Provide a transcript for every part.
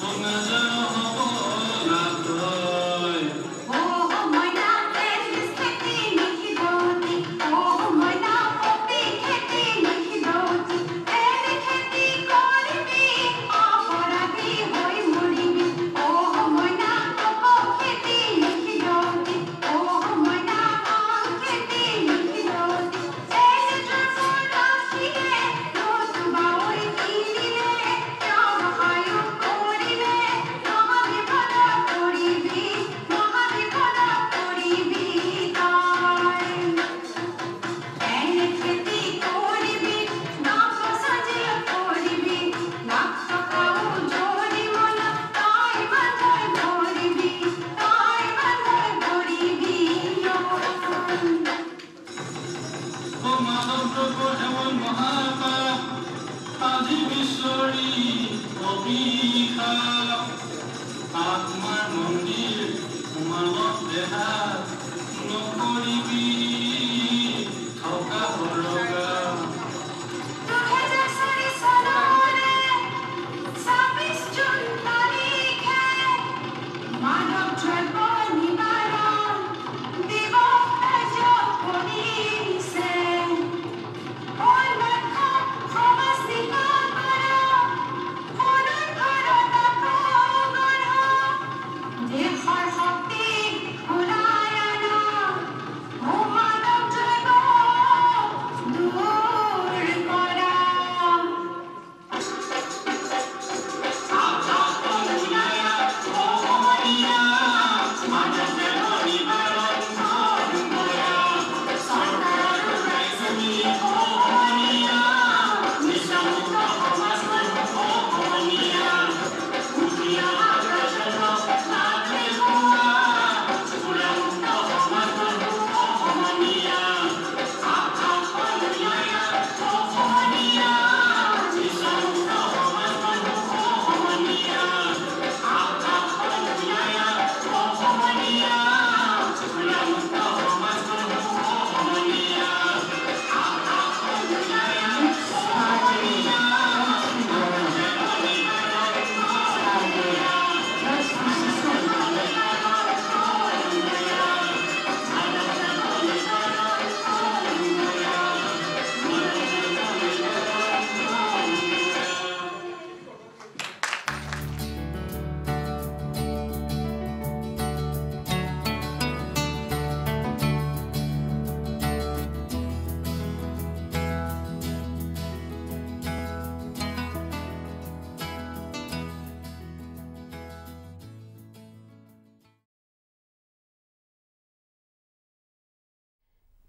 Con una llama আলোক এমন মহাকাশ আজি বিশ্বরী অবিখা আত্মার মন্দির তোমার দেহা নকরিবি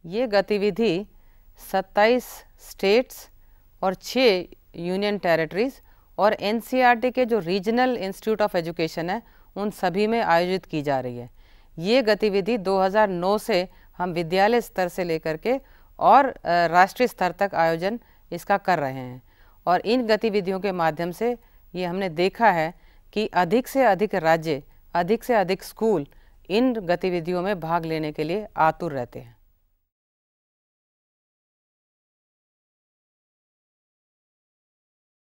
ये गतिविधि 27 स्टेट्स और 6 यूनियन टेरिटरीज और एन के जो रीजनल इंस्टीट्यूट ऑफ़ एजुकेशन है, उन सभी में आयोजित की जा रही है। ये गतिविधि 2009 से हम विद्यालय स्तर से लेकर के और राष्ट्रीय स्तर तक आयोजन इसका कर रहे हैं। और इन गतिविधियों के माध्यम से ये हमने देखा है कि अधिक से अधिक राज्य, अधिक से अधिक स्कूल इन गतिविधियों में भाग लेने के लिए आतुर रहते हैं।